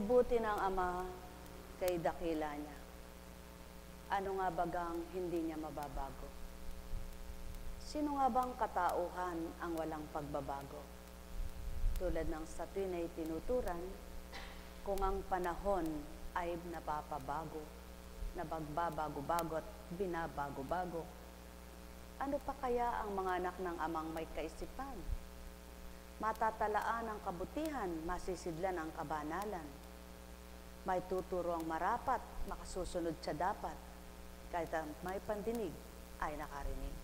Kay buti ng Ama, kay dakila niya. Ano nga bagang hindi niya mababago? Sino nga bang katauhan ang walang pagbabago? Tulad ng sa ay tinuturan, kung ang panahon ay napapabago, nabagbabago-bago at binabago-bago, ano pa kaya ang mga anak ng amang may kaisipan? Matatalaan ang kabutihan, masisidlan ang kabanalan. May tuturo ang marapat, makasusunod siya dapat. Kahit ang may pandinig ay nakarinig.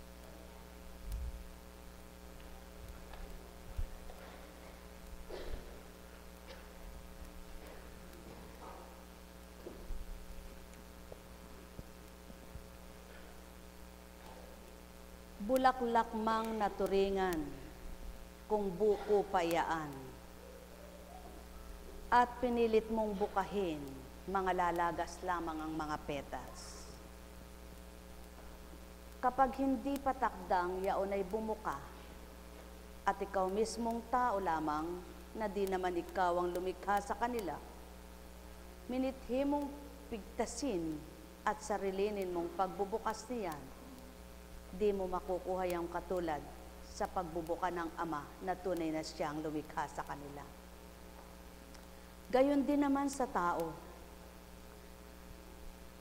Bulaklak mang naturingan, kung buko payaan. At pinilit mong bukahin, mga lalagas lamang ang mga petas. Kapag hindi patakdang yaon ay bumuka, at ikaw mismong tao lamang na di naman ikaw ang lumikha sa kanila, minithi mong pigtasin at sarilinin mong pagbubukas niyan, di mo makukuha yung katulad sa pagbubuka ng Ama na tunay na siyang lumikha sa kanila. Gayon din naman sa tao.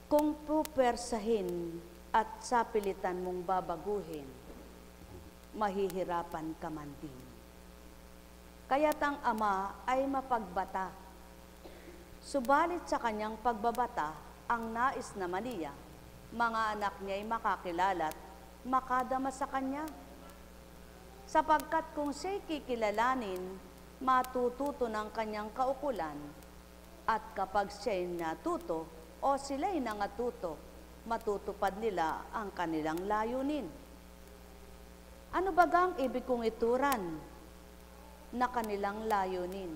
Kung pupersahin at sapilitan mong babaguhin, mahihirapan ka man din. Kaya't ang Ama ay mapagbata. Subalit sa kanyang pagbabata, ang nais naman niya, mga anak niya ay makakilala at makadama sa Kanya. Sapagkat kung siya'y kikilalanin, matututo ng kanyang kaukulan, at kapag siya'y natuto o sila'y nangatuto, matutupad nila ang kanilang layunin. Ano bagang ibig kong ituran na kanilang layunin?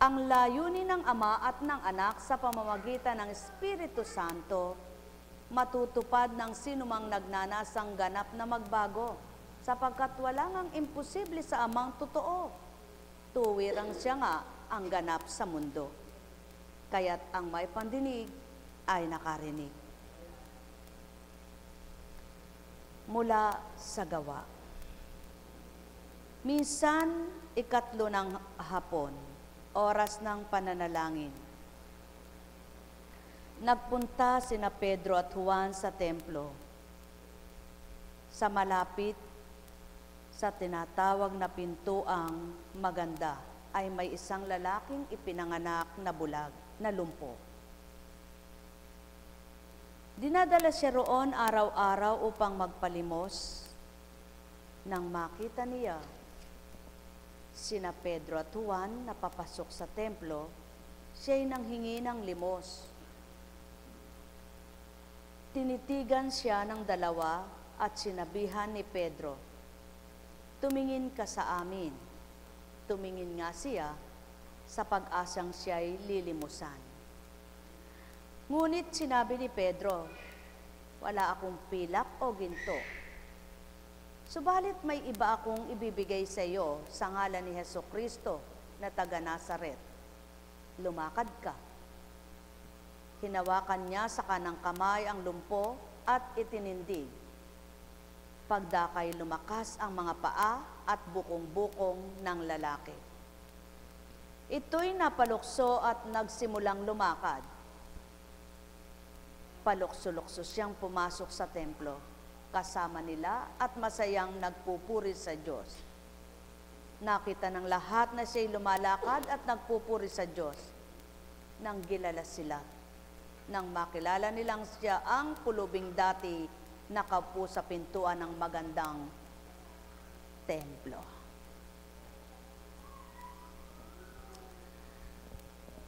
Ang layunin ng Ama at ng Anak sa pamamagitan ng Espiritu Santo matutupad ng sinumang nagnanasang ganap na magbago, sapagkat wala ngang imposible sa amang totoo. Tuwirang siya nga ang ganap sa mundo. Kaya't ang may pandinig ay nakarinig. Mula sa gawa. Minsan, ikatlo ng hapon, oras ng pananalangin, nagpunta sina Pedro at Juan sa templo. Sa malapit sa tinatawag na pintuang maganda ay may isang lalaking ipinanganak na bulag na lumpo. Dinadala siya roon araw-araw upang magpalimos. Nang makita niya, sina Pedro at Juan na papasok sa templo, siya'y nanghingi ng limos. Tinitigan siya ng dalawa at sinabihan ni Pedro, Tumingin ka sa amin. Tumingin nga siya sa pag-asang siya'y lilimusan. Ngunit sinabi ni Pedro, wala akong pilak o ginto. Subalit may iba akong ibibigay sa iyo sa ngalan ni Heso Kristo na taga Nazaret. Lumakad ka. Hinawakan niya sa kanang kamay ang lumpo at itinindig. Pagdakay lumakas ang mga paa at bukong-bukong ng lalaki. Ito'y napalukso at nagsimulang lumakad. Palukso-lukso siyang pumasok sa templo kasama nila at masayang nagpupuri sa Diyos. Nakita ng lahat na siya'y lumalakad at nagpupuri sa Diyos. Nang gilala sila, nang makilala nilang siya ang pulubing dati nakaupo sa pintuan ng magandang templo.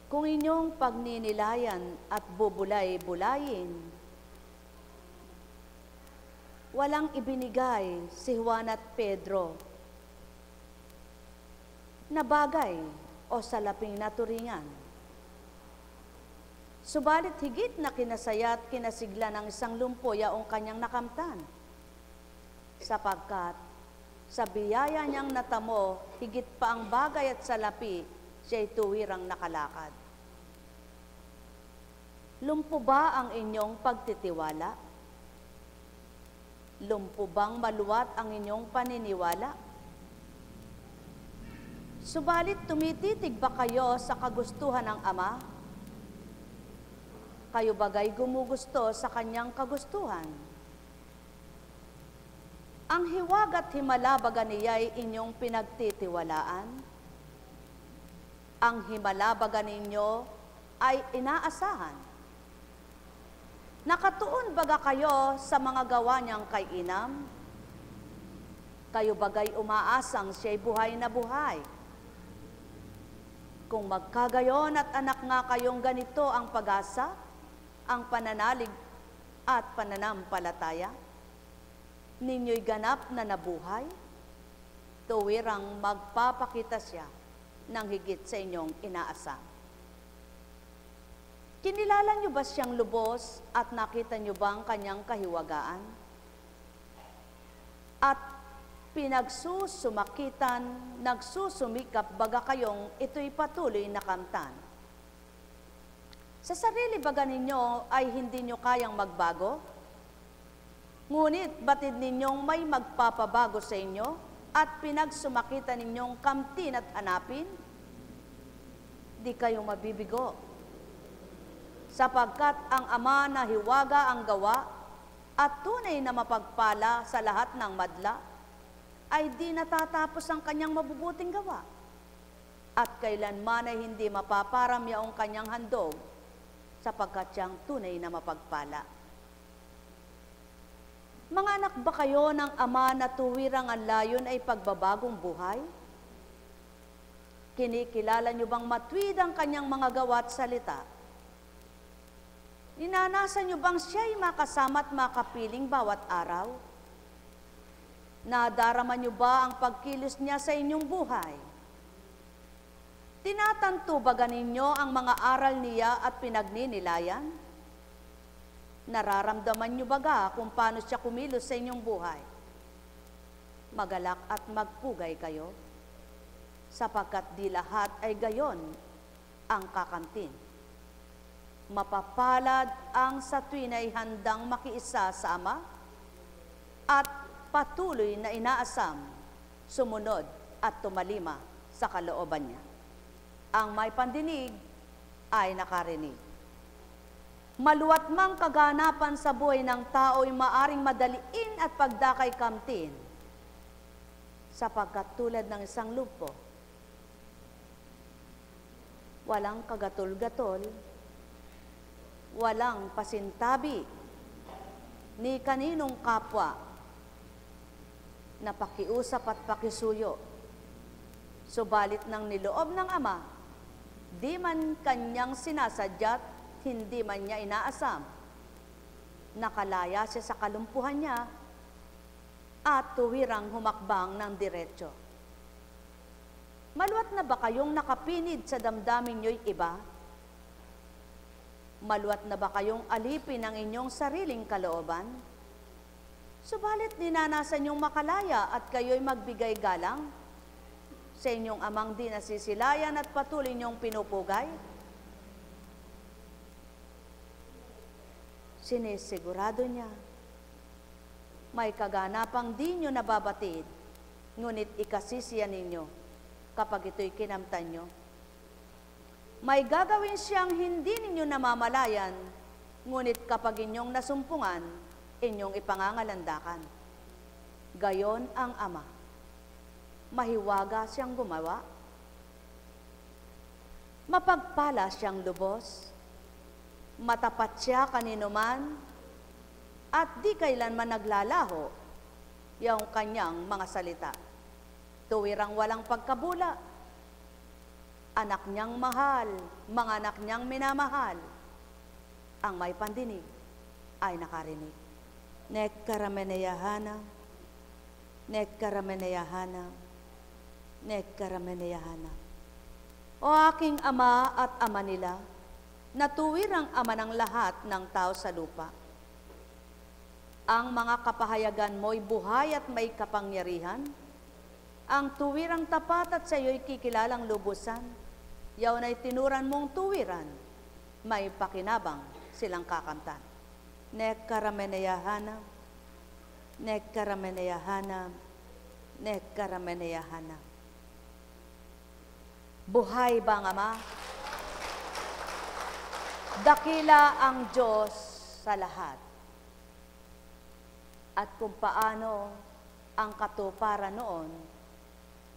Kung inyong pagninilayan at bubulay-bulayin, walang ibinigay si Juan at Pedro na bagay o salaping naturingan. Subalit higit na kinasaya at kinasigla ng isang lumpo yaong kanyang nakamtan. Sapagkat Sa biyaya niyang natamo, higit pa ang bagay at salapi, siya'y tuwirang nakalakad. Lumpo ba ang inyong pagtitiwala? Lumpo bang maluwat ang inyong paniniwala? Subalit tumititig ba kayo sa kagustuhan ng Ama? Kayo bagay gumugusto sa kanyang kagustuhan? Ang hiwag at himalabaga niya'y inyong pinagtitiwalaan? Ang himalabaga ninyo ay inaasahan? Nakatuon baga kayo sa mga gawa niyang kay inam? Kayo bagay umaasang siya'y buhay na buhay? Kung magkagayon at anak nga kayong ganito ang pag-asa, ang pananalig at pananampalataya, ninyo'y ganap na nabuhay, tuwirang magpapakita siya ng higit sa inyong inaasam. Kinilala niyo ba siyang lubos at nakita niyo ba ang kanyang kahiwagaan? At pinagsusumakitan, nagsusumikap baga kayong ito'y patuloy na kamtan. Sa sarili baga ninyo ay hindi nyo kayang magbago? Ngunit batid ninyong may magpapabago sa inyo at pinagsumakitan ninyong kamtin at hanapin? Di kayo mabibigo. Sapagkat ang ama na hiwaga ang gawa at tunay na mapagpala sa lahat ng madla, ay di natatapos ang kanyang mabubuting gawa. At kailanman ay hindi mapaparamya ang kanyang handog sapagkat siyang tunay na mapagpala. Mga anak ba kayo ng ama na tuwirang ang layon ay pagbabagong buhay? Kinikilala niyo bang matwid ang kanyang mga gawa at salita? Ninanasan niyo bang siya'y makasama at makapiling bawat araw? Nadarama niyo ba ang pagkilos niya sa inyong buhay? Tinatanto ba ninyo ang mga aral niya at pinagninilayan? Nararamdaman niyo baga kung paano siya kumilos sa inyong buhay? Magalak at magpugay kayo, sapagkat di lahat ay gayon ang kakamtin. Mapapalad ang sa tuwin ay handang makiisa sa Ama at patuloy na inaasam, sumunod at tumalima sa kalooban niya. Ang may pandinig ay nakarinig. Maluwat mang kaganapan sa buhay ng tao ay maaring madaliin at pagdakay kamtin sapagkat tulad ng isang lupo, walang kagatol-gatol, walang pasintabi ni kaninong kapwa na pakiusap at pakisuyo. Subalit ng niloob ng Ama, di man kanyang sinasadya't hindi man niya inaasam. Nakalaya siya sa kalumpuhan niya at tuwirang humakbang ng diretsyo. Maluwat na ba kayong nakapinid sa damdamin niyo'y iba? Maluwat na ba kayong alipin ang inyong sariling kalooban? Subalit ninanasan niyong makalaya at kayo'y magbigay galang sa inyong amang di nasisilayan at patuloy niyong pinupugay? Sinisigurado niya may kaganapang di nyo nababatid, ngunit ikasisiyan ninyo kapag ito'y kinamtan nyo. May gagawin siyang hindi ninyo namamalayan, ngunit kapag inyong nasumpungan, inyong ipangangalandakan. Gayon ang Ama. Mahiwaga siyang gumawa. Mapagpala siyang lubos. Matapat siya kaninuman at di kailanman naglalaho yung kanyang mga salita. Tuwirang walang pagkabula, anak niyang mahal, mga anak niyang minamahal, ang may pandinig ay nakarinig. Nekkarameneyahana, nekkarameneyahana, nekkarameneyahana. O aking ama at ama nila, natuwirang ama ng lahat ng tao sa lupa, ang mga kapahayagan mo'y buhay at may kapangyarihan, ang tuwirang tapat at sa iyo'y kikilalang lubusan. Yaw na'y tinuran mong tuwiran, may pakinabang silang kakamtan. Nekkarameneyahanam, nekkarameneyahanam, nekkarameneyahanam. Buhay ba ang Ama? Dakila ang Diyos sa lahat. At kung paano ang katuparan noon,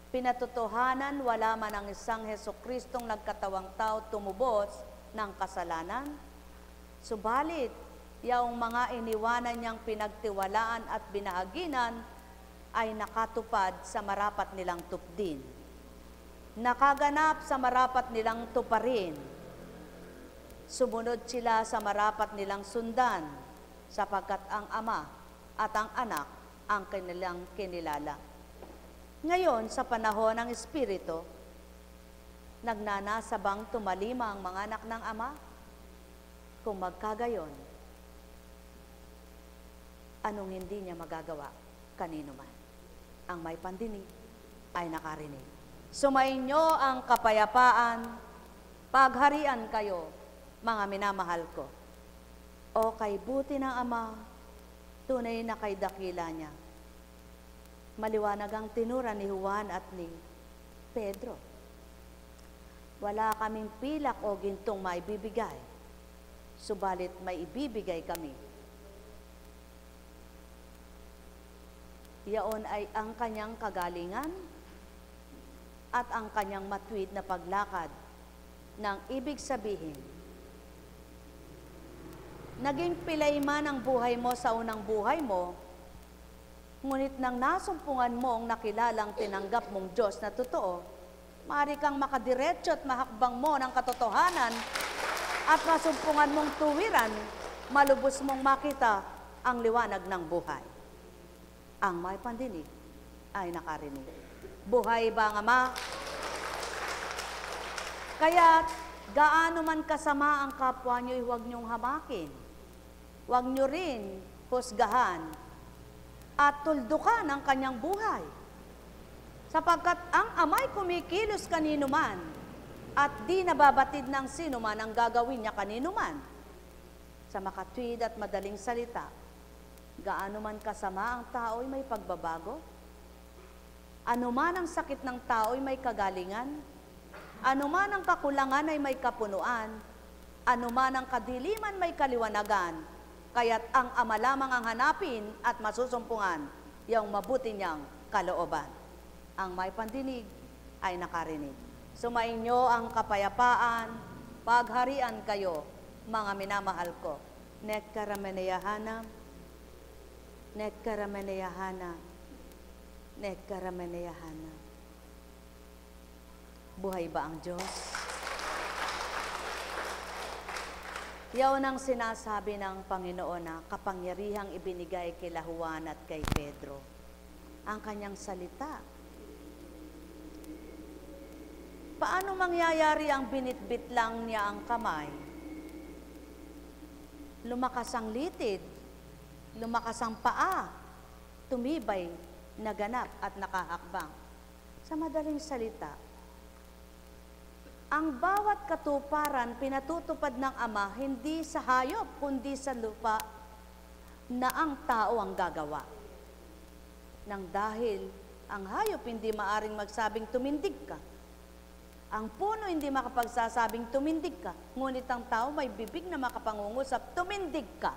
pinatotohanan wala man ang isang Heso Kristong nagkatawang tao tumubos ng kasalanan. Subalit, yaong mga iniwanan niyang pinagtiwalaan at binahaginan ay nakatupad sa marapat nilang tupdin nakaganap sa marapat nilang tuparin. Sumunod sila sa marapat nilang sundan, sapagkat ang ama at ang anak ang kanilang kinilala. Ngayon, sa panahon ng Espiritu, nagnanasabang tumalima ang mga anak ng Ama? Kung magkagayon, anong hindi niya magagawa kanino man? Ang may pandinig ay nakarinig. Sumainyo ang kapayapaan, pagharian kayo, mga minamahal ko. O kay buti ng Ama, tunay na kay dakila niya. Maliwanag ang tinura ni Juan at ni Pedro. Wala kaming pilak o gintong maibibigay, subalit may ibibigay kami. Yaon ay ang kanyang kagalingan, at ang kanyang matwid na paglakad ng ibig sabihin, naging pilay man ang buhay mo sa unang buhay mo, ngunit nang nasumpungan mo ang nakilalang tinanggap mong Diyos na totoo, maaari kang makadiretso at mahakbang mo ng katotohanan at masumpungan mong tuwiran, malubos mong makita ang liwanag ng buhay. Ang may pandinig ay nakarinig. Buhay ba ang Ama? Kaya gaano man kasama ang kapwa nyo, huwag nyong hamakin. Huwag nyo rin husgahan at tuldukan ang kanyang buhay. Sapagkat ang amay kumikilos kanino man at di nababatid ng sino man ang gagawin niya kanino man. Sa makatwid at madaling salita, gaano man kasama ang tao ay may pagbabago, ano man ang sakit ng tao ay may kagalingan. Ano man ang kakulangan ay may kapunuan. Ano man ang kadiliman may kaliwanagan. Kaya't ang ama lamang ang hanapin at masusumpungan yung mabuti niyang kalooban. Ang may pandinig ay nakarinig. Sumainyo ang kapayapaan, pagharian kayo, mga minamahal ko. Nekkarameneyahanam, nekkarameneyahanam, Nekaramanayahana. Buhay ba ang Diyos? Yaon ang sinasabi ng Panginoon na kapangyarihang ibinigay kay Juan at kay Pedro. Ang kanyang salita. Paano mangyayari ang binitbit lang niya ang kamay? Lumakas ang litid, lumakas ang paa, tumibay naganap at nakahakbang. Sa madaling salita, ang bawat katuparan pinatutupad ng Ama hindi sa hayop, kundi sa lupa na ang tao ang gagawa. Nang dahil ang hayop hindi maaring magsabing tumindig ka. Ang puno hindi makapagsasabing tumindig ka, ngunit ang tao may bibig na makapangungusap, tumindig ka.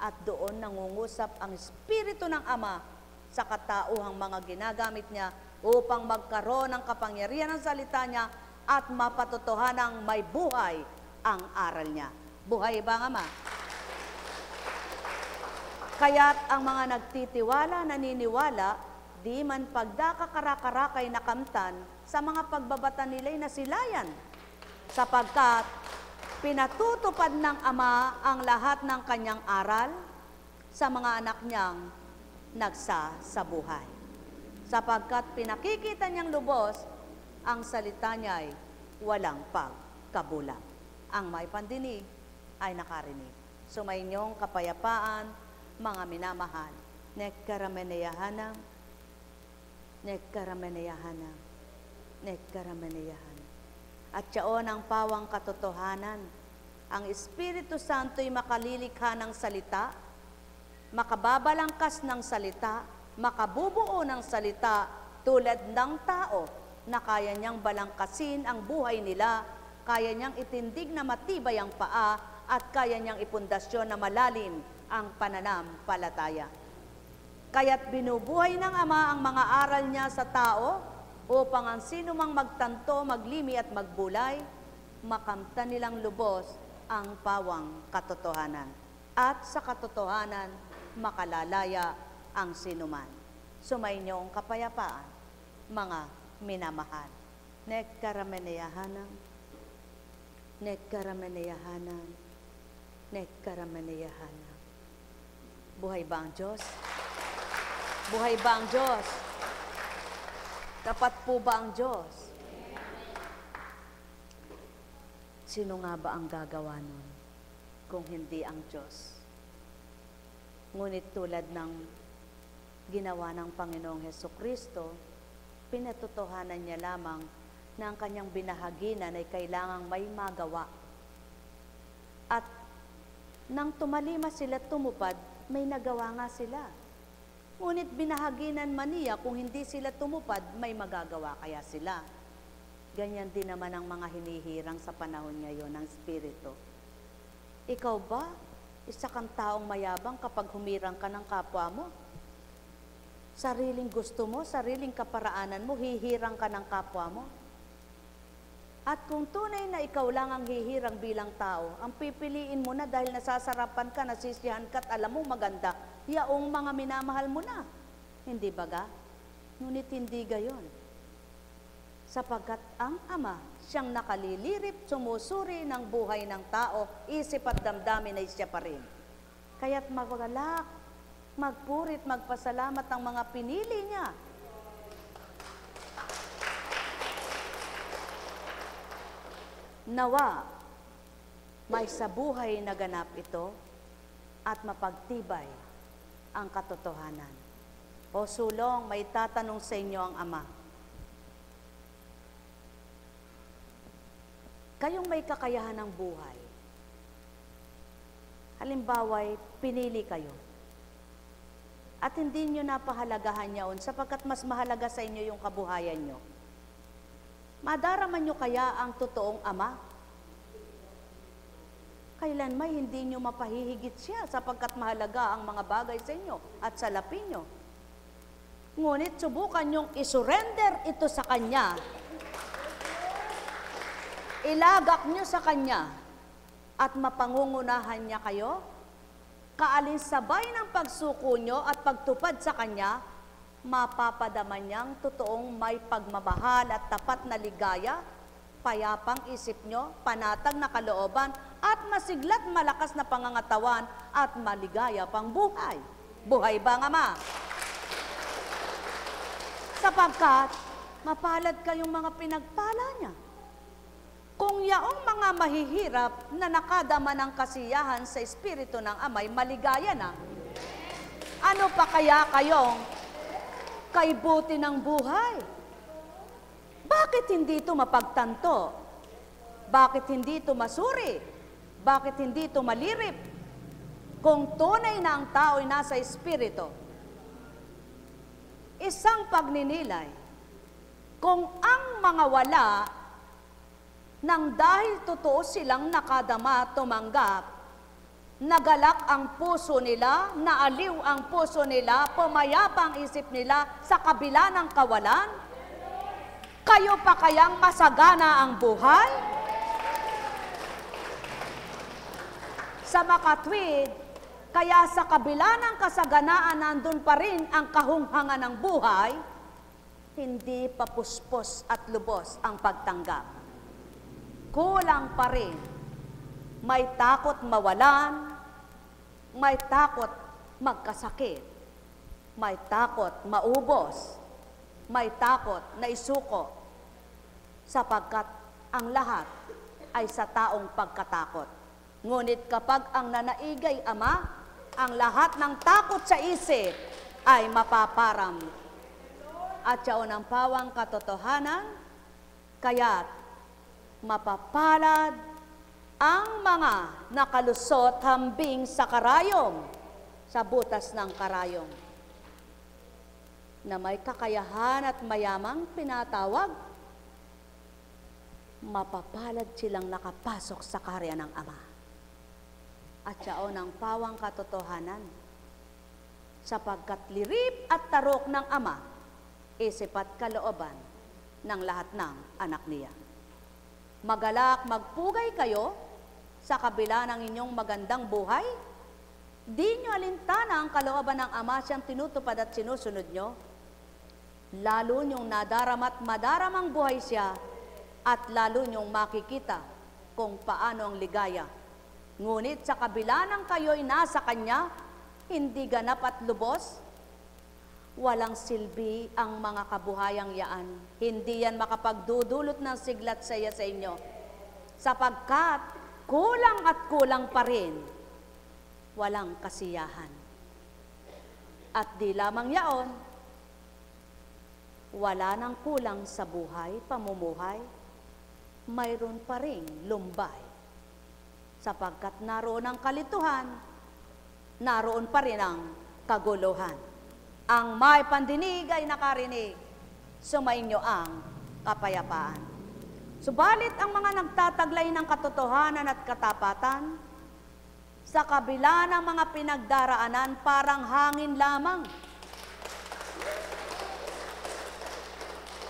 At doon nangungusap ang Espiritu ng Ama sa katauhang mga ginagamit niya upang magkaroon ng kapangyarihan ng salita niya at mapatotohanang may buhay ang aral niya. Buhay ba nga ma? Kaya't ang mga nagtitiwala, naniniwala, di man pagdakakarakarakay nakamtan sa mga pagbabata nila'y nasilayan. Sapagkat pinatutupad ng Ama ang lahat ng kanyang aral sa mga anak niyang nagsa sa buhay. Sapagkat pinakikita niyang lubos, ang salita niya ay walang pagkabulang. Ang may pandinig ay nakarinig. Sumainyong kapayapaan, mga minamahal. Nekkarameneyahanam, Nekkarameneyahana. Nekkarameneyahana. At yaon ang pawang katotohanan. Ang Espiritu Santo'y makalilikha ng salita, makababalangkas ng salita, makabubuo ng salita tulad ng tao na kaya niyang balangkasin ang buhay nila, kaya niyang itindig na matibay ang paa, at kaya niyang ipundasyon na malalim ang pananampalataya. Kaya't binubuhay ng Ama ang mga aral niya sa tao upang ang sino mang magtanto, maglimi at magbulay, makamta nilang lubos ang pawang katotohanan. At sa katotohanan, makalalaya ang sinuman. Sumayinyong kapayapaan, mga minamahal. Nekkarameneyahanan, nekkarameneyahanan, nekkarameneyahanan. Buhay ba ang Diyos? Buhay ba ang Diyos? Tapat po ba ang Diyos? Sino nga ba ang gagawa nun kung hindi ang Diyos? Ngunit tulad ng ginawa ng Panginoong Heso Kristo, pinatutuhanan niya lamang na ang kanyang binahaginan ay kailangang may magawa. At nang tumalima sila tumupad, may nagawa nga sila. Ngunit binahaginan man niya kung hindi sila tumupad, may magagawa kaya sila. Ganyan din naman ang mga hinihirang sa panahon ngayon ng Espiritu. Ikaw ba, isa kang taong mayabang kapag humirang ka ng kapwa mo? Sariling gusto mo, sariling kaparaanan mo, hihirang ka ng kapwa mo? At kung tunay na ikaw lang ang hihirang bilang tao, ang pipiliin mo na dahil nasasarapan ka, nasisiyahan ka at alam mo maganda, yaong mga minamahal mo na. Hindi baga? Ngunit hindi gayon sapagkat ang Ama siyang nakalilirip, sumusuri ng buhay ng tao, isip at damdamin ay siya pa rin. Kaya't magalak, magpurit, magpasalamat ang mga pinili niya. Nawa, may sa buhay na ganap ito at mapagtibay ang katotohanan. O sulong, may tatanong sa inyo ang Ama Kayong may kakayahan ng buhay. Halimbawa, pinili kayo. At hindi nyo napahalagahan yaon sapagkat mas mahalaga sa inyo yung kabuhayan nyo. Madaraman nyo kaya ang totoong ama? Kailan may hindi nyo mapahihigit siya sapagkat mahalaga ang mga bagay sa inyo at sa lapin nyo. Ngunit subukan nyong isurrender ito sa Kanya ilagak nyo sa Kanya at mapangungunahan niya kayo, kaalinsabay ng pagsuko nyo at pagtupad sa Kanya, mapapadaman niyang totoong may pagmamahal at tapat na ligaya, payapang isip nyo, panatag na kalooban, at masiglat malakas na pangangatawan at maligaya pang buhay. Buhay ba nga ma? Sapagkat mapalad kayong mga pinagpala niya kung yaong mga mahihirap na nakadama ng kasiyahan sa Espiritu ng Amay, maligaya na, ano pa kaya kayong kaibuti ng buhay? Bakit hindi ito mapagtanto? Bakit hindi ito masuri? Bakit hindi ito malirip? Kung tunay na ang tao ay nasa Espiritu, isang pagninilay, kung ang mga wala nang dahil totoo silang nakadama tumanggap, nagalak ang puso nila, naaliw ang puso nila, pumayapa isip nila sa kabila ng kawalan? Kayo pa kayang masagana ang buhay? Sa makatwid, kaya sa kabila ng kasaganaan nandun pa rin ang kahunghangan ng buhay, hindi papuspos at lubos ang pagtanggap kulang pa rin. May takot mawalan, may takot magkasakit, may takot maubos, may takot na isuko, sapagkat ang lahat ay sa taong pagkatakot. Ngunit kapag ang nanaigay ama, ang lahat ng takot sa isip ay mapaparam at ang pawang katotohanan, kaya't mapapalad ang mga nakalusot hambing sa karayom, sa butas ng karayom, na may kakayahan at mayamang pinatawag, mapapalad silang nakapasok sa karya ng Ama. At yaon ang pawang katotohanan, sapagkat lirip at tarok ng Ama, isip at kalooban ng lahat ng anak niya. Magalak magpugay kayo sa kabila ng inyong magandang buhay. Di nyo alintana ang kalooban ng Ama siyang tinutupad at sinusunod nyo. Lalo nyong nadarama't madaramang buhay siya at lalo nyong makikita kung paano ang ligaya. Ngunit sa kabila ng kayo'y nasa Kanya, hindi ganap at lubos, walang silbi ang mga kabuhayang yaan. Hindi yan makapagdudulot ng siglat sa iya sa inyo. Sapagkat kulang at kulang pa rin, walang kasiyahan. At di lamang yaon, wala nang kulang sa buhay, pamumuhay, mayroon pa rin lumbay. Sapagkat naroon ang kalituhan, naroon pa rin ang kaguluhan. Ang may pandinig ay nakarinig, sumainyo ang kapayapaan. Subalit ang mga nagtataglay ng katotohanan at katapatan, sa kabila ng mga pinagdaraanan, parang hangin lamang.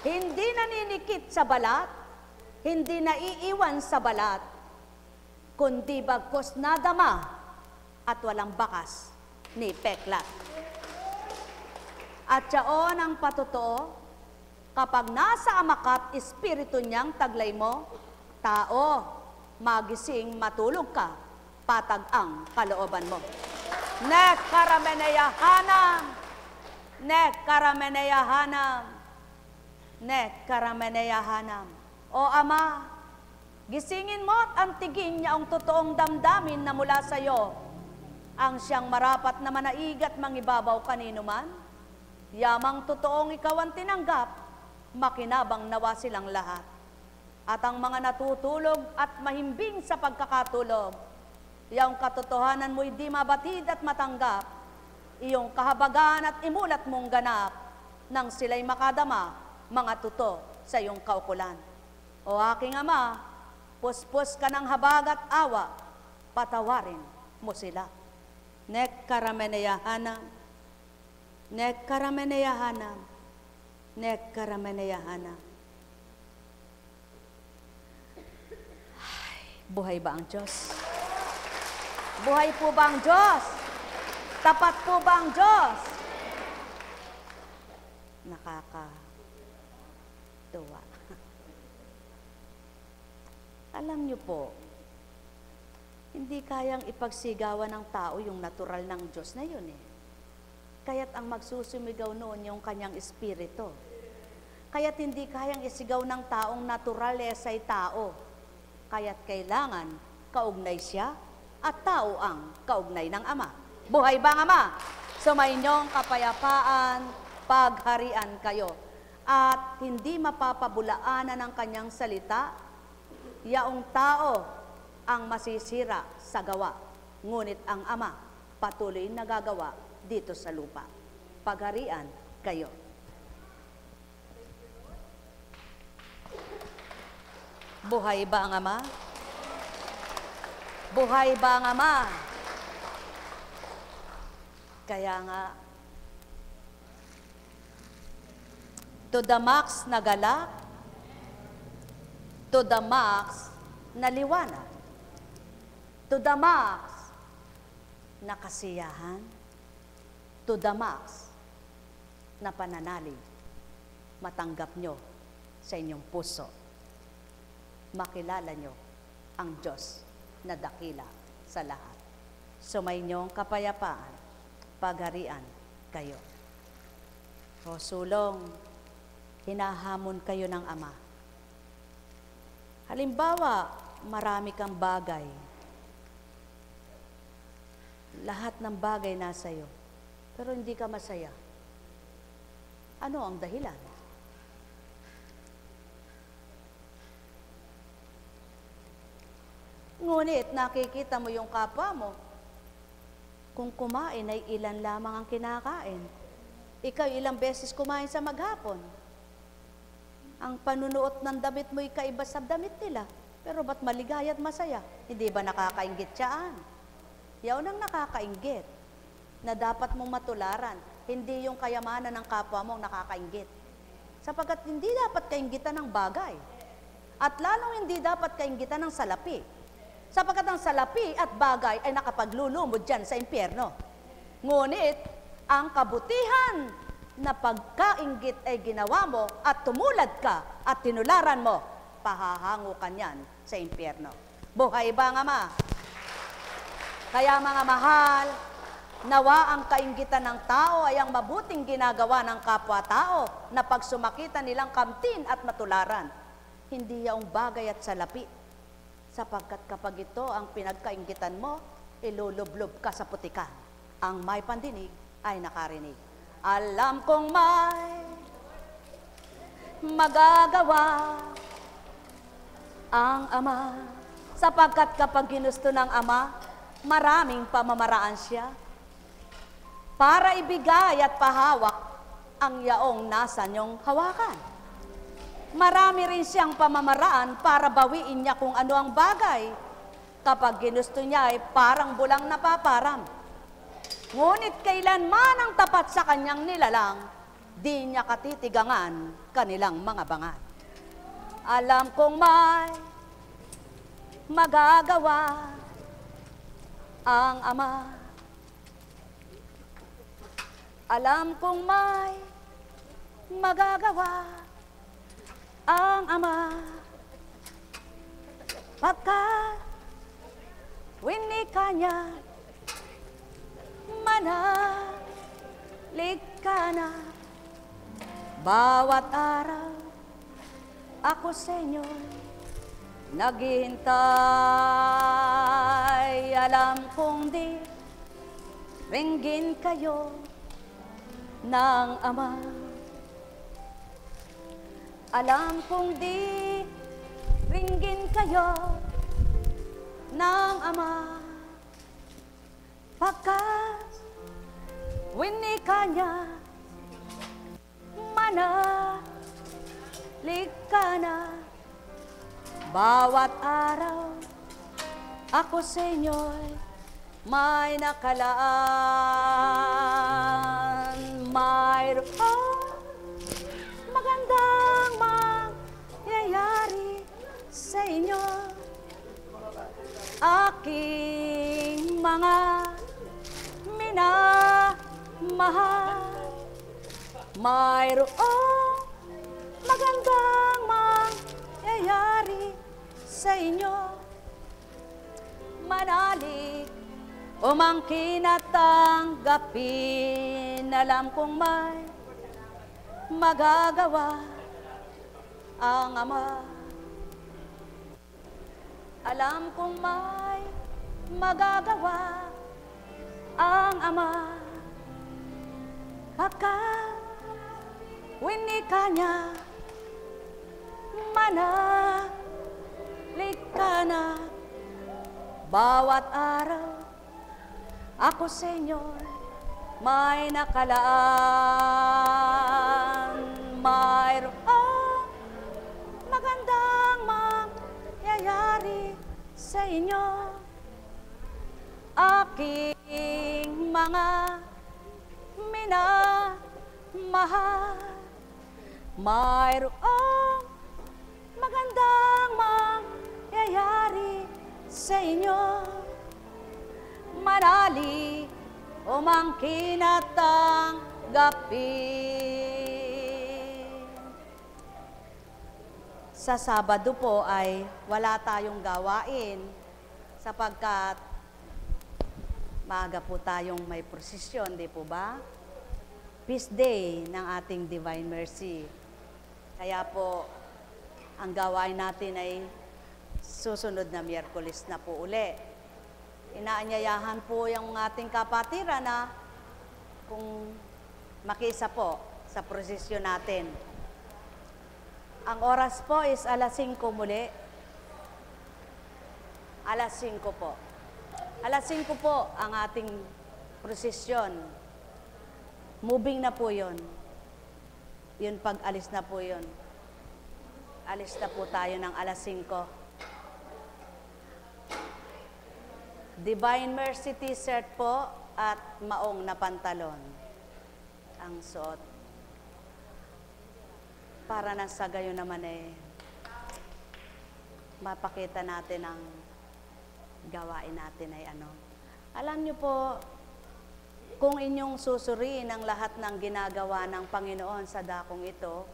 Hindi naninikit sa balat, hindi naiiwan sa balat, kundi bagkos nadama at walang bakas ni Peklat. At yaon ang patotoo, kapag nasa amakat espiritu niyang taglay mo, tao, magising matulog ka, patag ang kalooban mo. Nek karameneyahanam, nek karameneyahanam, nek karameneyahanam. O Ama, gisingin mo at antigin niya ang totoong damdamin na mula sa iyo, ang siyang marapat na manaig at mangibabaw kanino man, yamang totoong ikaw ang tinanggap, makinabang nawa silang lahat. At ang mga natutulog at mahimbing sa pagkakatulog, iyong katotohanan mo'y di mabatid at matanggap, iyong kahabagan at imulat mong ganap, nang sila'y makadama, mga tuto sa iyong kaukulan. O aking Ama, puspos ka ng habag at awa, patawarin mo sila. Nek karameneyahanam, nek karameneyahanam, nek karameneyahanam. Ay, buhay ba ang Diyos? Buhay po ba ang Diyos? Tapat po ba ang Diyos? Nakaka tuwa. Alam niyo po, hindi kayang ipagsigawan ng tao yung natural ng Diyos na yun eh. Kaya't ang magsusumigaw noon yung kanyang espiritu. Kaya't hindi kayang isigaw ng taong natural eh sa'y tao. Kaya't kailangan kaugnay siya at tao ang kaugnay ng Ama. Buhay ba ang Ama? Sumainyong kapayapaan, pagharian kayo. At hindi mapapabulaanan ng kanyang salita, yaong tao ang masisira sa gawa. Ngunit ang Ama patuloy nagagawa dito sa lupa. Pagharian kayo. Buhay ba ang Ama? Buhay ba ang Ama? Kaya nga, to the max na galak, to the max na liwanag, to the max na kasiyahan, to the max na pananalig, matanggap nyo sa inyong puso. Makilala nyo ang Diyos na dakila sa lahat. Sumayinyong kapayapaan, pagharian kayo. O sulong, hinahamon kayo ng Ama. Halimbawa, marami kang bagay. Lahat ng bagay nasa iyo, pero hindi ka masaya. Ano ang dahilan? Ngunit nakikita mo yung kapwa mo. Kung kumain ay ilan lamang ang kinakain. Ikaw ilang beses kumain sa maghapon. Ang panunuot ng damit mo kaiba sa damit nila. Pero ba't maligaya at masaya? Hindi ba nakakaingit siyaan? Yaon ang nakakaingit na dapat mong matularan. Hindi yung kayamanan ng kapwa mo ang nakakaingit. Sapagkat hindi dapat kaingitan ng bagay. At lalong hindi dapat kaingitan ng salapi. Sapagkat ang salapi at bagay ay nakapaglulumod dyan sa impyerno. Ngunit, ang kabutihan na pagkaingit ay ginawa mo at tumulad ka at tinularan mo, pahahango ka niyan sa impyerno. Buhay ba nga ma? Kaya mga mahal, nawa ang kaingitan ng tao ay ang mabuting ginagawa ng kapwa-tao na pagsumakita nilang kamtin at matularan. Hindi yaong bagay at salapi. Sapagkat kapag ito ang pinagkaingitan mo, ilulublob ka sa putikan. Ang may pandinig ay nakarinig. Alam kong may magagawa ang Ama. Sapagkat kapag ginusto ng Ama, maraming pamamaraan siya para ibigay at pahawak ang yaong nasa niyong hawakan. Marami rin siyang pamamaraan para bawiin niya kung ano ang bagay. Kapag ginusto niya ay parang bulang napaparam. Ngunit kailanman ang tapat sa kanyang nilalang, di niya katitigangan kanilang mga bangat. Alam kong may magagawa ang Ama. Alam kong may magagawa ang Ama. Pagkat winika niya manalig ka na. Bawat araw ako sa inyo naghihintay. Alam kong di ringgin kayo ng Ama alam kong di ringgin kayo ng Ama Pagkat winika niya, manalig ka na. Bawat araw, ako sa inyo'y may nakalaan. Mayroon magandang mangyayari sa inyo. Aking mga minamahal. Mayroong magandang mangyayari sa inyo. Manalig umangkin at tanggapin. Alam kong may magagawa ang Ama. Alam kong may magagawa ang Ama. Pagkat winika niya, manalig ka na. Bawat araw, ako sa inyo may nakalaan. Mayroong magandang mangyayari sa inyo. Aking mga minamahal. Mayroong magandang mangyayari sa inyo. Manali, umangkin at tanggapin. Sa Sabado po ay wala tayong gawain sapagkat maaga po tayong may prosesyon, di po ba? Feast day ng ating Divine Mercy. Kaya po, ang gawain natin ay susunod na Miyerkules na po uli. Inaanyayahan po yung ating kapatiran na kung makisa po sa prosesyon natin. Ang oras po is alas 5 muli. Alas 5 po. Alas 5 po ang ating prosesyon. Moving na po yon. Yun pag alis na po yon. Alis na po tayo ng alas 5. Divine Mercy t-shirt po at maong na pantalon ang suot. Para na sa naman eh, mapakita natin ang gawain natin ay ano. Alam niyo po, kung inyong susuriin ang lahat ng ginagawa ng Panginoon sa dakong ito,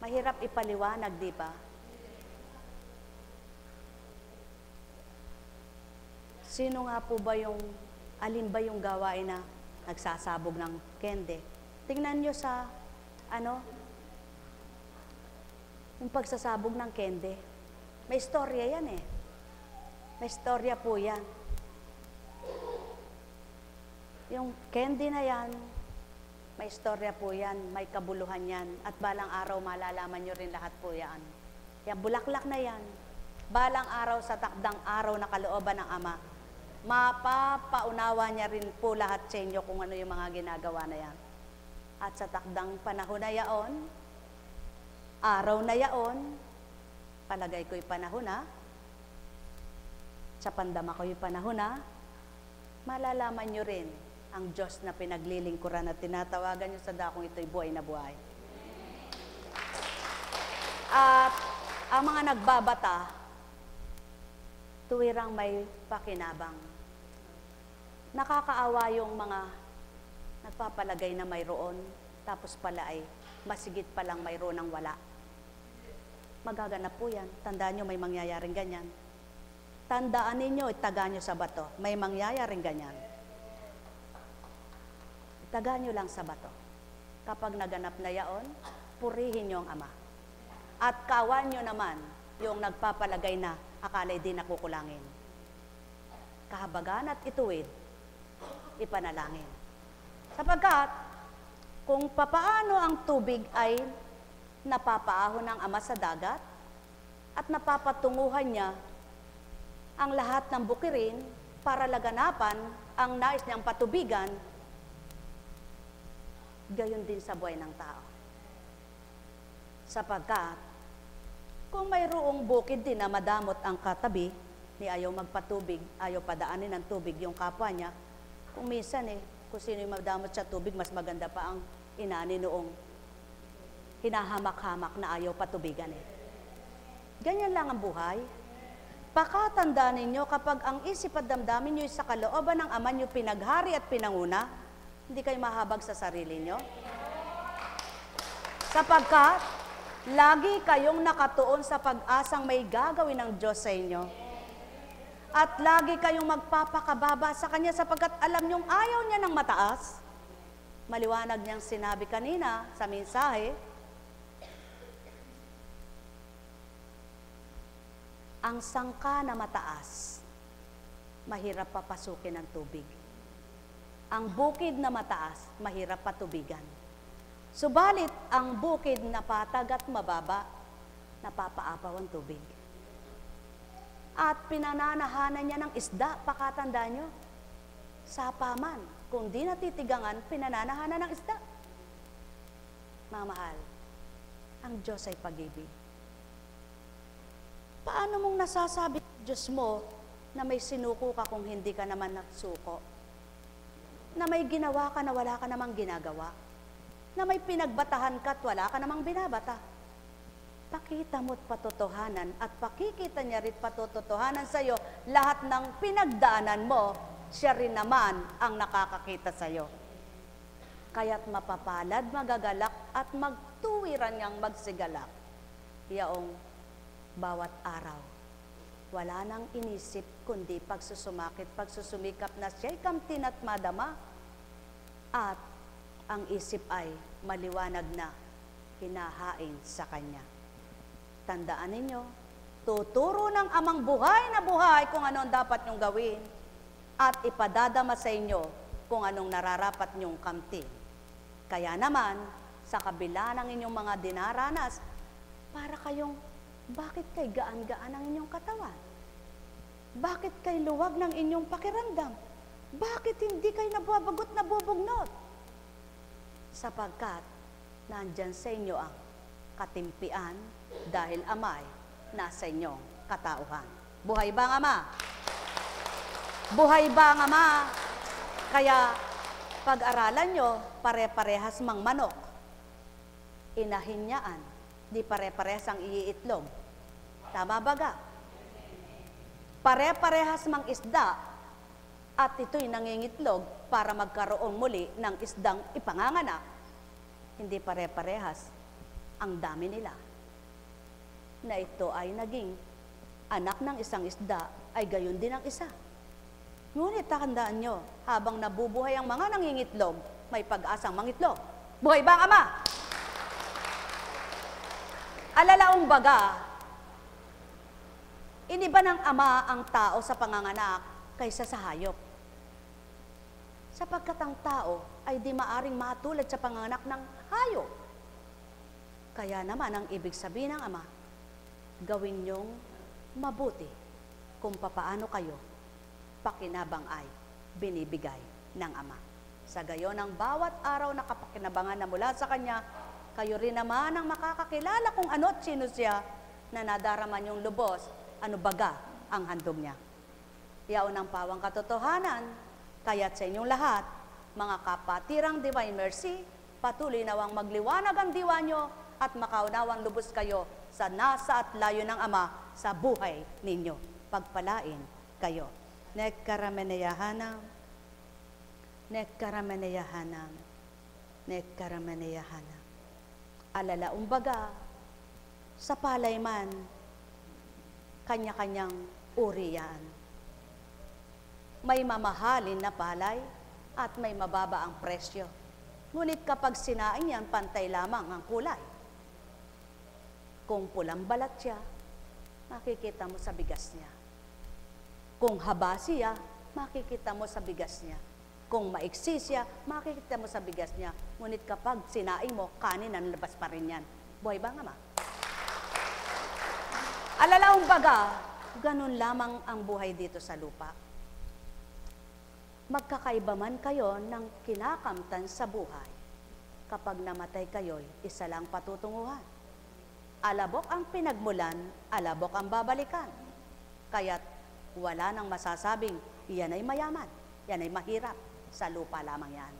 mahirap ipaliwanag, di ba? Sino nga po ba yung, alin ba yung gawain na nagsasabog ng kende? Tingnan nyo sa, ano, yung pagsasabog ng kende. May istorya yan eh. May istorya po yan. Yung candy na yan, may istorya po yan, may kabuluhan yan. At balang araw malalaman nyo rin lahat po yan. Yan, bulaklak na yan. Balang araw sa takdang araw na kalooban ng Ama, mapapaunawa niya rin po lahat sa inyo kung ano yung mga ginagawa na yan. At sa takdang panahon na yaon, araw na yaon, palagay ko'y panahon na, sa pandama ko'y panahon na, malalaman nyo rin ang Diyos na pinaglilingkuran at tinatawagan nyo sa dakong ito'y buhay na buhay. At ang mga nagbabata, tuwirang may pakinabang. Nakakaawa yung mga nagpapalagay na mayroon, tapos pala ay masigit palang mayroon ng wala. Magaganap po yan. Tandaan nyo, may mangyayaring ganyan. Tandaan ninyo, itaga nyo sa bato. May mangyayaring ganyan. Itaga nyo lang sa bato. Kapag naganap na yaon, purihin nyo ang Ama. At kawan nyo naman yung nagpapalagay na akala'y di nakukulangin. Kahabagan at ituwid, ipanalangin. Sapagkat, kung papaano ang tubig ay napapaahon ng Ama sa dagat at napapatunguhan niya ang lahat ng bukirin para laganapan ang nais niyang patubigan, gayon din sa buhay ng tao. Sapagkat, kung mayroong bukid din na madamot ang katabi, ni ayaw magpatubig, ayaw padaanin ng tubig yung kapwa niya, kung minsan eh, kung sino yung madamot sa tubig, mas maganda pa ang inani noong hinahamak-hamak na ayaw patubigan eh. Ganyan lang ang buhay. Pakatandaan ninyo kapag ang isip at damdamin nyo sa kalooban ng Ama nyo pinaghari at pinanguna, hindi kayo mahabag sa sarili nyo. Sapagkat, lagi kayong nakatuon sa pag-asang may gagawin ng Diyos sa inyo. At lagi kayong magpapakababa sa Kanya sapagkat alam nyong ayaw niya ng mataas. Maliwanag niyang sinabi kanina sa mensahe, ang sangka na mataas, mahirap papasukin ng tubig. Ang bukid na mataas, mahirap patubigan. Subalit, ang bukid na patag at mababa, napapaapaw ang tubig. At pinananahanan niya ng isda, pakatanda nyo, sa paman. Kung di natitigangan, pinananahanan ng isda. Mamahal, ang Diyos ay pag-ibig. Paano mong nasasabi, Diyos mo, na may sinuko ka kung hindi ka naman nagsuko? Na may ginawa ka na wala ka namang ginagawa? Na may pinagbatahan ka at wala ka namang binabata? Pakita mo't patotohanan at pakikita niya rin patotohanan sa iyo lahat ng pinagdaanan mo, siya rin naman ang nakakakita sa iyo. Kaya't mapapalad, magagalak at magtuwiran niyang magsigalak. Yaong bawat araw. Wala nang inisip kundi pagsusumakit, pagsusumikap na siya'y kamtin at madama. At ang isip ay maliwanag na hinahain sa Kanya. Tandaan ninyo, tuturo ng amang buhay na buhay kung ano ang dapat nyong gawin at ipadadama sa inyo kung anong nararapat nyong kamtin. Kaya naman, sa kabila ng inyong mga dinaranas, para kayong bakit kay gaan-gaan ang inyong katawan? Bakit kay luwag ng inyong pakiramdam? Bakit hindi kayo nababagot na bubugnot? Sapagkat nandyan sa inyo ang katimpian dahil amay nasa inyong katauhan. Buhay ba ang ama? Buhay ba ang ama? Kaya pag-aralan nyo, pare-parehas mang manok. Inahinyaan, di pare-parehas ang iiitlog. Tama ba ga? Pare-parehas mang isda at ito'y nangingitlog para magkaroon muli ng isdang ipanganganak. Hindi pare-parehas ang dami nila. Na ito ay naging anak ng isang isda ay gayon din ang isa. Ngunit takandaan nyo, habang nabubuhay ang mga nangingitlog, may pag-asang mangitlog. Buhay ba ang ama? Alalaong baga, iniba ng ama ang tao sa panganganak kaysa sa hayop. Sapagkat ang tao ay di maaring matulad sa panganganak ng hayop. Kaya naman ang ibig sabihin ng ama, gawin niyong mabuti kung papaano kayo pakinabang ay binibigay ng ama. Sa gayon ang bawat araw na kapakinabangan na mula sa kanya, kayo rin naman ang makakakilala kung ano at sino siya na nadarama niyong lubos, ano baga ang handog niya. Yaon ang pawang katotohanan, kaya't sa inyong lahat, mga kapatirang Divine Mercy, patuloy nawang magliwanag ang diwa nyo at makaunawang lubos kayo sa nasa at layo ng Ama sa buhay ninyo. Pagpalain kayo. Nekkarameneyahanam, nekkarameneyahanam, nekkarameneyahanam. Alala umbaga, sa palayman, kanya-kanyang uri yan. May mamahalin na palay at may mababa ang presyo. Ngunit kapag sinaing yan, pantay lamang ang kulay. Kung pulang balat siya, makikita mo sa bigas niya. Kung haba siya, makikita mo sa bigas niya. Kung maiksi siya, makikita mo sa bigas niya. Ngunit kapag sinaing mo, kanin ang labas pa rin yan. Buhay ba nga ma? Alalaong baga, ganun lamang ang buhay dito sa lupa. Magkakaiba man kayo ng kinakamtan sa buhay. Kapag namatay kayo'y isa lang patutunguhan. Alabok ang pinagmulan, alabok ang babalikan. Kaya't wala nang masasabing, yan ay mayaman, yan ay mahirap, sa lupa lamang yan.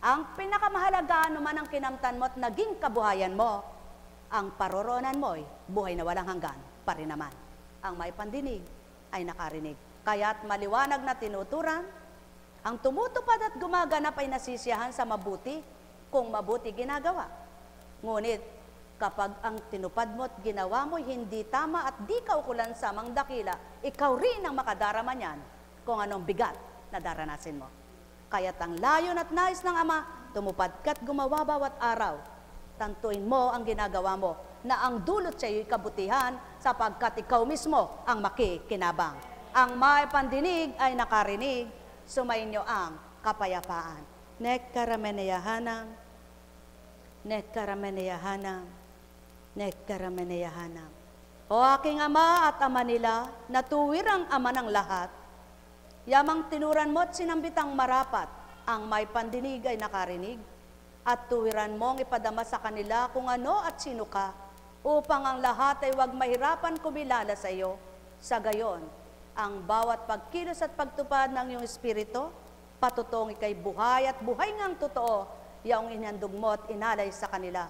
Ang pinakamahalaga naman ang kinamtan mo at naging kabuhayan mo, ang paroronan mo'y buhay na walang hanggan pa rin naman. Ang may pandinig ay nakarinig. Kaya't maliwanag na tinuturan, ang tumutupad at gumaganap ay nasisiyahan sa mabuti kung mabuti ginagawa. Ngunit kapag ang tinupad mo at ginawa mo hindi tama at di kaukulan sa mang dakila, ikaw rin ang makadarama niyan kung anong bigat na daranasin mo. Kaya't ang layon at nais ng Ama, tumupad ka't gumawa bawat araw. Tantuin mo ang ginagawa mo na ang dulot sa iyo'y kabutihan sapagkat ikaw mismo ang makikinabang. Ang may pandinig ay nakarinig, sumainyo ang kapayapaan. Nekkarameneyahanam, nekkarameneyahanam, nekkarameneyahanam. O aking ama at ama nila, natuwir ang ama ng lahat, yamang tinuran mo at sinambitang marapat, ang may pandinig ay nakarinig, at tuwiran mong ipadama sa kanila kung ano at sino ka, upang ang lahat ay huwag mahirapan kumilala sa iyo. Sa gayon, ang bawat pagkilos at pagtupad ng iyong espiritu, patutong ikay buhay at buhay ngang totoo, yaong inhandog mo at inalay sa kanila.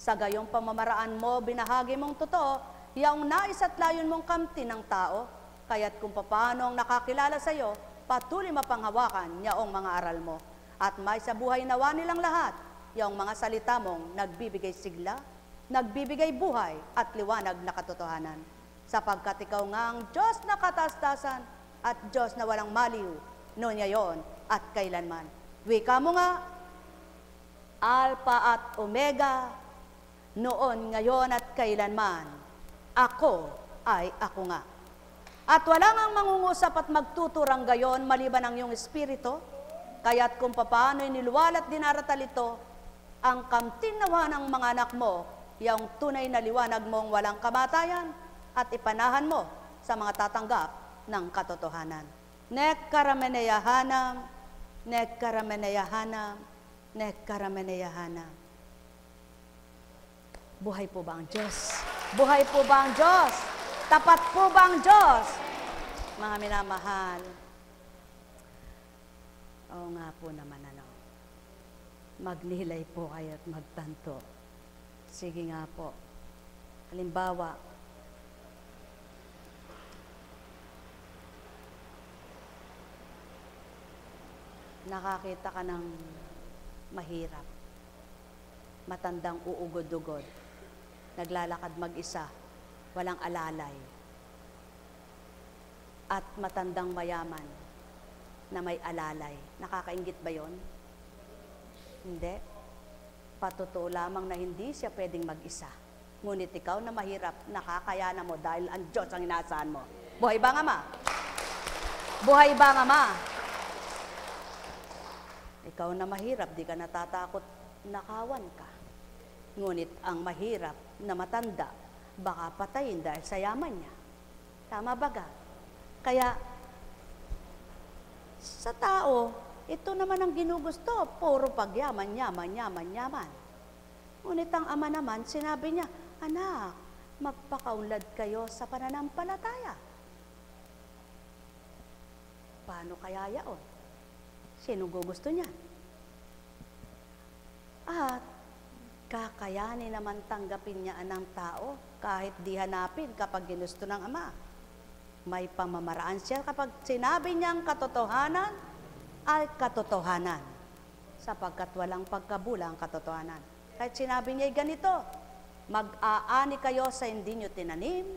Sa gayong pamamaraan mo, binahagi mong totoo, yaong nais at layon mong kamti ng tao, kaya't kung paano ang nakakilala sa iyo, patuloy mapanghawakan yaong mga aral mo. At may sa buhay nawa nilang lahat, yaong mga salita mong nagbibigay sigla, nagbibigay buhay at liwanag na katotohanan. Sapagkat ikaw nga ang Diyos na katastasan at Diyos na walang maliw, noon ngayon at kailanman. Wika mo nga, Alpha at Omega, noon, ngayon at kailanman. Ako ay ako nga. At wala ngang mangungusap at magtuturang gayon maliban ang iyong espiritu, kaya't kung papaano iniluwal at dinaratal ito, ang kamtinawa ng mga anak mo, yung tunay na liwanag mong walang kamatayan, at ipanahan mo sa mga tatanggap ng katotohanan. Nekkarameneyahanam, nekkarameneyahanam, nekkarameneyahanam. Buhay po ba ang Diyos? Buhay po ba ang Diyos? Tapat po ba ang Diyos? Mga minamahal, Oo nga po naman ano. Magnilay po kayo at magtanto. Sige nga po. Halimbawa, nakakita ka ng mahirap, matandang uugod-ugod, naglalakad mag-isa, walang alalay, at matandang mayaman na may alalay. Nakakaingit ba yon? Hindi. Patotoo lamang na hindi siya pwedeng mag-isa. Ngunit ikaw na mahirap, nakakayanan mo dahil ang Diyos ang inaasahan mo. Buhay ba nga ma? Buhay ba nga ma? Ikaw na mahirap, di ka natatakot, nakawan ka. Ngunit ang mahirap na matanda, baka patayin dahil sa yaman niya. Tama ba? Kaya, sa tao, ito naman ang ginugusto, puro pagyaman, yaman, yaman, yaman. Ngunit ang ama naman, sinabi niya, Anak, magpakaunlad kayo sa pananampalataya. Paano kaya yaon? Sino gusto niyan? At kakayanin naman tanggapin niya ng tao kahit di hanapin kapag ginusto ng ama. May pamamaraan siya kapag sinabi niyang katotohanan ay katotohanan sapagkat walang pagkabulang katotohanan. Kahit sinabi niya ganito, mag-aani kayo sa hindi nyo tinanim,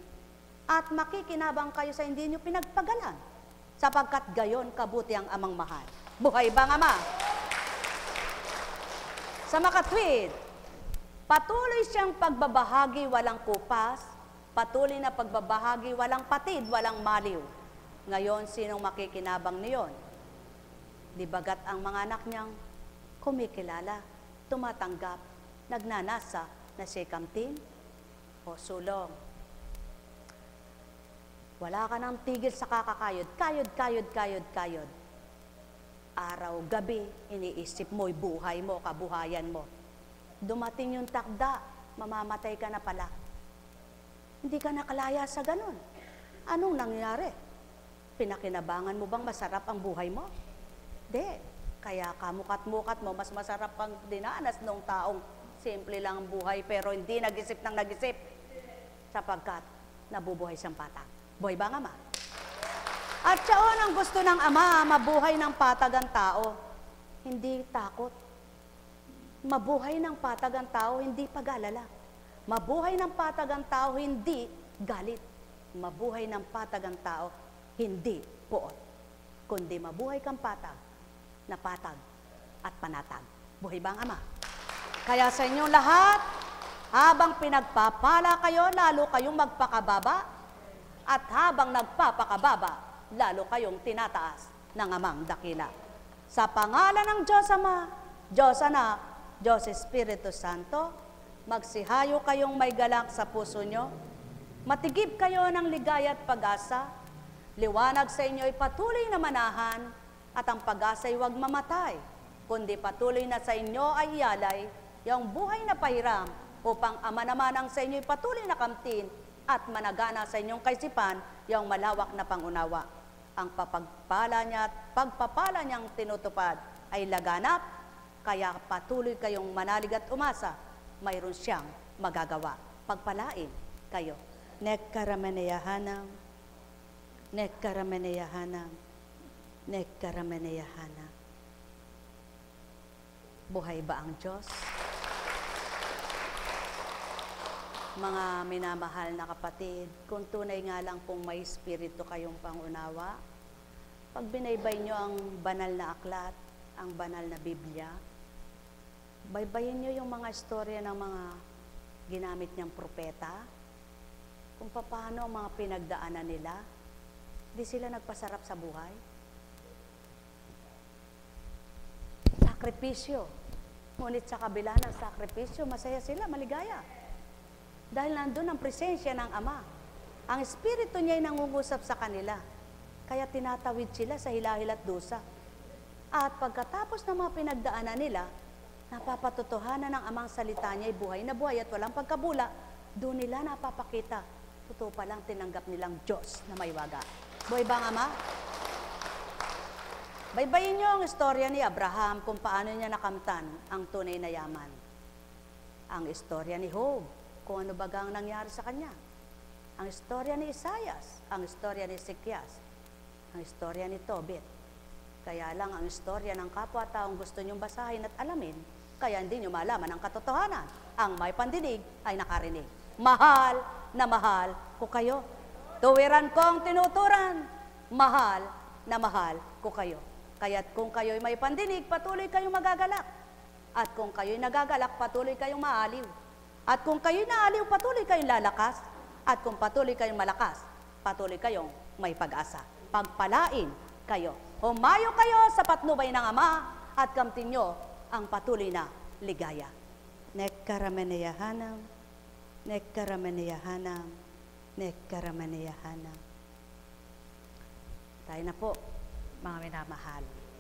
at makikinabang kayo sa hindi nyo pinagpagalan, sapagkat gayon kabuti ang amang mahal. Buhay ba nga ma? Sa makatwid, patuloy siyang pagbabahagi walang kupas, patuloy na pagbabahagi walang patid, walang maliw. Ngayon, sinong makikinabang niyon? Di bagat ang mga anak niyang kumikilala, tumatanggap, nagnanasa, na si kamtin o sulong. Wala ka nang tigil sa kakakayod. Kayod, kayod, kayod, kayod. Araw, gabi, iniisip mo, buhay mo, kabuhayan mo. Dumating yung takda, mamamatay ka na pala. Hindi ka nakalaya sa ganun. Anong nangyari? Pinakinabangan mo bang masarap ang buhay mo? Di. Kaya kamukat-mukat mo, mas masarap pang dinanas ng taong Simple lang ang buhay pero hindi nag-isip ng nag-isip sapagkat nabubuhay siyang patag. Buhay ba nga ma? At siya ang gusto ng ama, mabuhay ng patag ang tao, hindi takot. Mabuhay ng patag ang tao, hindi pag-alala. Mabuhay ng patag ang tao, hindi galit. Mabuhay ng patag ang tao, hindi puot. Kundi mabuhay kang patag, na patag at panatag. Buhay ba ang ama? Kaya sa inyong lahat, habang pinagpapala kayo, lalo kayong magpakababa, at habang nagpapakababa, lalo kayong tinataas ng amang dakila. Sa pangalan ng Diyos Ama, Diyos Anak, Diyos Espiritu Santo, magsihayo kayong may galak sa puso nyo, matigib kayo ng ligaya at pag-asa, liwanag sa inyo ay patuloy na manahan, at ang pag-asa ay huwag mamatay, kundi patuloy na sa inyo ay ialay yung buhay na pahiram upang ama naman ang sa inyo'y patuloy na kamtin at managana sa inyong kaisipan yung malawak na pangunawa. Ang papagpala niya at pagpapala niyang tinutupad ay laganap, kaya patuloy kayong manalig at umasa, mayroon siyang magagawa. Pagpalain kayo. Nekkarameneyahanam, nekkarameneyahanam, nekkarameneyahanam. Buhay ba ang Diyos? Mga minamahal na kapatid, kung tunay nga lang pong may espiritu kayong pangunawa, pag binaybay nyo ang banal na aklat, ang banal na Biblia, baybayin nyo yung mga istorya ng mga ginamit niyang propeta, kung paano ang mga pinagdaanan nila, di sila nagpasarap sa buhay. Sakripisyo. Ngunit sa kabila ng sakripisyo, masaya sila, maligaya. Dahil nandun ang presensya ng Ama. Ang Espiritu niya ay nangungusap sa kanila. Kaya tinatawid sila sa hilahil at dusa. At pagkatapos ng mga pinagdaanan nila, napapatotohanan ng amang salita niya ay buhay na buhay at walang pagkabula, doon nila napapakita. Totoo palang tinanggap nilang Diyos na may waga. Buhay ba ang ama? Baybayin niyo ang istorya ni Abraham kung paano niya nakamtan ang tunay na yaman. Ang istorya ni Job, kung ano baga ang nangyari sa kanya. Ang istorya ni Isayas, ang istorya ni Sikyas, ang istorya ni Tobit. Kaya lang ang istorya ng kapwa-taong gusto niyong basahin at alamin, kaya hindi niyo malaman ang katotohanan. Ang may pandinig ay nakarinig. Mahal na mahal ko kayo. Tuwiran ko ang tinuturan. Mahal na mahal ko kayo. Kaya't kung kayo'y may pandinig, patuloy kayong magagalak. At kung kayo'y nagagalak, patuloy kayong maaliw. At kung kayo'y naaliw, patuloy kayong lalakas. At kung patuloy kayong malakas, patuloy kayong may pag-asa. Pagpalain kayo. Humayo kayo sa patnubay ng Ama at kamtin nyo ang patuloy na ligaya. Nekkarameneyahanam, nekkarameneyahanam, nekkarameneyahanam. Tayo na po, mga minamahal.